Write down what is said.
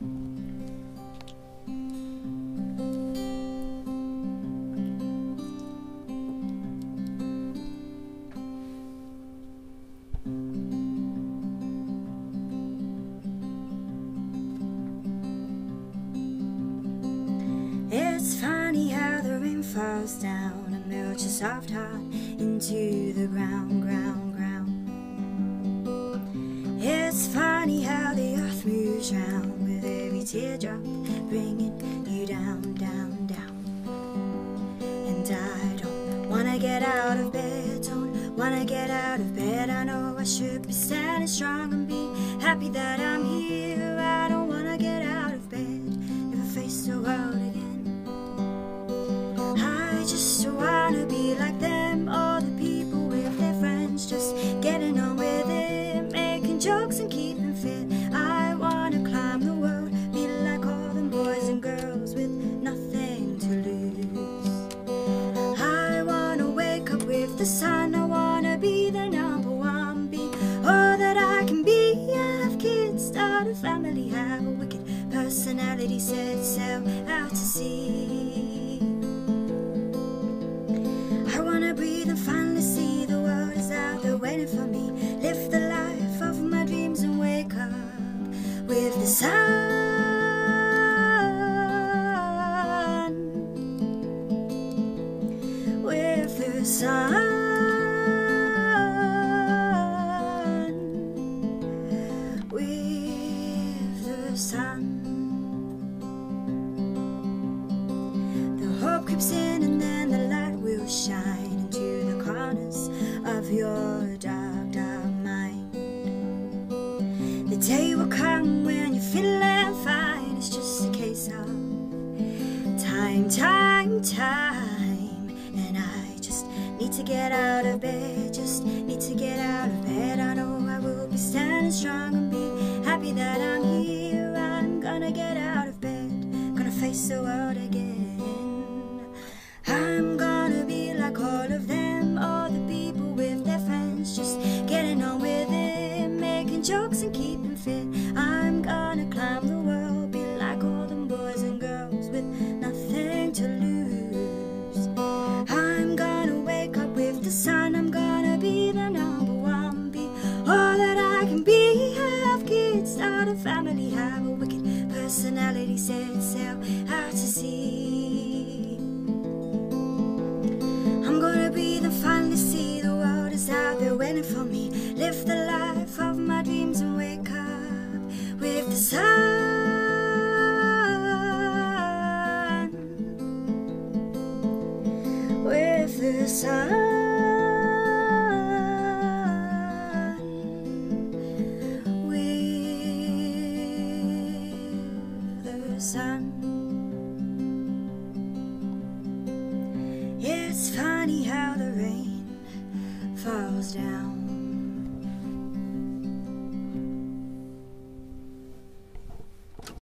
It's funny how the rain falls down and melts your soft heart into the ground, ground, ground. It's funny how the earth moves round teardrop bringing you down, down, down. And I don't wanna get out of bed, don't wanna get out of bed. I know I should be standing strong and be happy that I'm here. Sun, I wanna be the number one, be all that I can be. Have kids, start a family, have a wicked personality, set sail out to sea. I wanna breathe and finally see the world is out there waiting for me. Live the life of my dreams and wake up with the sun. Sun. The hope creeps in and then the light will shine into the corners of your dark, dark mind. The day will come when you're feeling fine. It's just a case of time, time, time. And I just need to get out of bed, just need to get out of bed. I know I will be standing strong and be happy that I'm again. I'm gonna be like all of them, all the people with their friends, just getting on with it, making jokes and have a wicked personality, set sail out to sea. I'm gonna be the finally see the world is out there waiting for me. Live the life of my dreams and wake up with the sun. With the sun. Sun. It's funny how the rain falls down